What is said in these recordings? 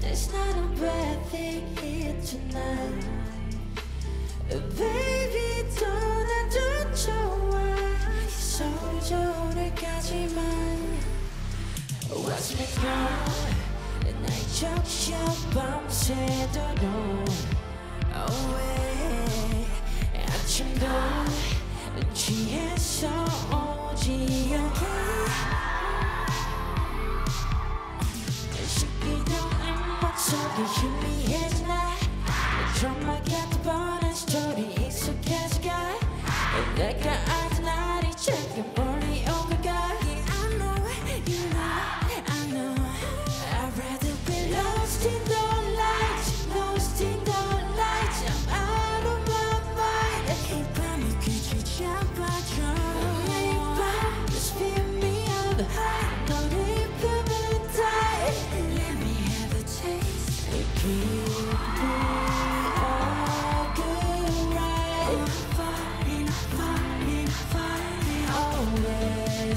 There's not a breath in here tonight Baby don't I do 좋아 소절까지만 Watch me go 날 적셔 밤새도록 Away 아침도 취해서 이해지나 정말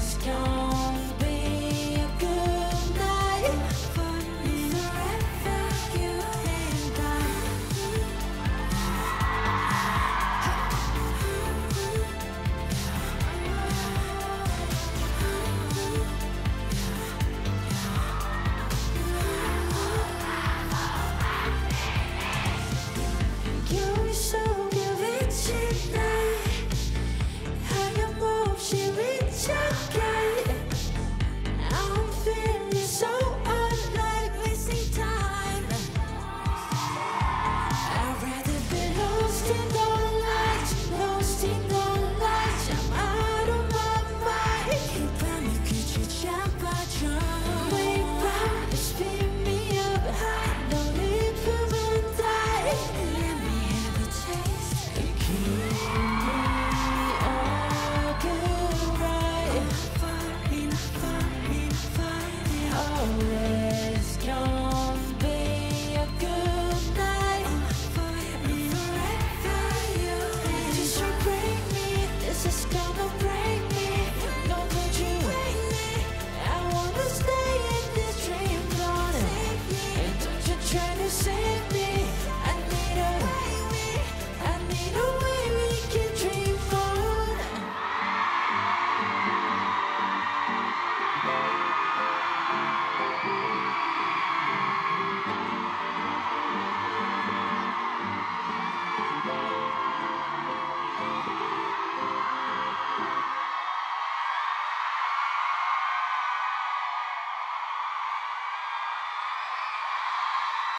question alright.